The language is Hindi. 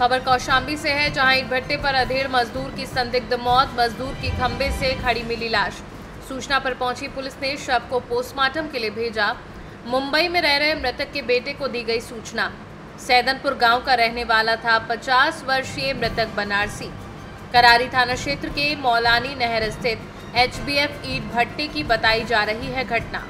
खबर कौशाम्बी से है, जहाँ एक भट्टे पर अधेड़ मजदूर की संदिग्ध मौत, मजदूर की खंबे से खड़ी मिली लाश। सूचना पर पहुँची पुलिस ने शव को पोस्टमार्टम के लिए भेजा। मुंबई में रह रहे मृतक के बेटे को दी गई सूचना। सैदनपुर गाँव का रहने वाला था 50 वर्षीय मृतक बनारसी। करारी थाना क्षेत्र के मौलानी नहर स्थित एच ईट भट्टे की बताई जा रही है घटना।